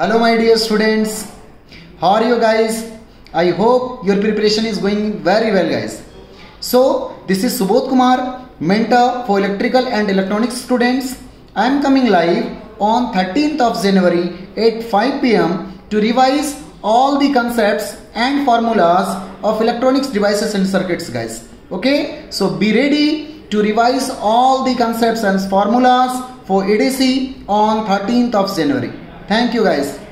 Hello, my dear students. How are you guys? I hope your preparation is going very well, guys. So, this is Subodh Kumar, mentor for electrical and electronics students. I am coming live on 13th of January at 5 pm to revise all the concepts and formulas of electronics devices and circuits, guys. Okay, so be ready to revise all the concepts and formulas for EDC on 13th of January. Thank you, guys.